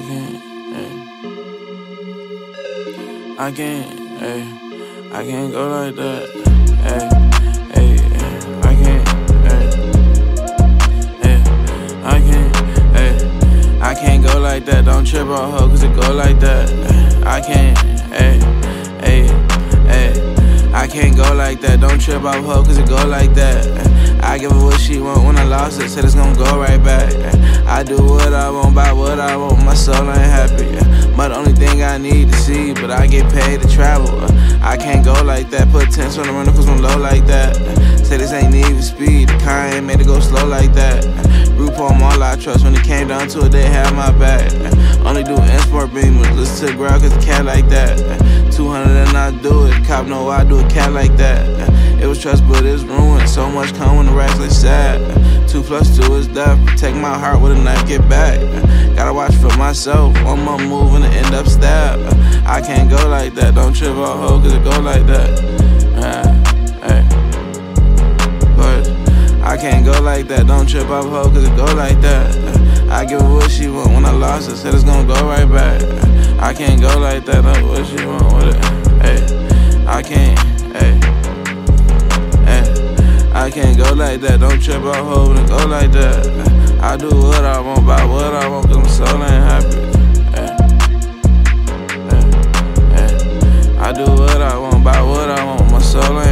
can't, hey. I can't, hey. I can't go like that, hey, hey, hey. I can't, hey, hey. I can't, hey. I can't go like that. Don't trip on her, cause it go like that. I can't, hey, hey, hey. I can't go like that. Don't trip off her, cause it go like that. I give her what she want when I lost it, said it's gonna go right back. I do what I want, buy what I want, my soul ain't happy. But the only thing I need to see, but I get paid to travel. I can't go like that, put tents on the runner cause I'm low like that. Say this ain't even speed, the car ain't made to go slow like that. Group on all I trust, when it came down to it, they had my back. Only do import beamers, listen to the ground cause the cat like that. 200 and I do it, cop know I do a cat like that. It was trust, but it's ruined. So much come when the racks look sad. Two plus two is death. Take my heart with a knife, get back. Gotta watch for myself. One more move and it end up stabbed. I can't go like that. Don't trip out hoe, cause it go like that. I can't go like that. Don't trip off hoe, cause it go like that. I give her what she want when I lost it. Said it's gonna go right back. I can't go like that. Know what she want with it. Can't go like that, don't trip out hope and go like that. I do what I want, buy what I want, cause my soul ain't happy. Eh, eh, eh. I do what I want, buy what I want, my soul ain't.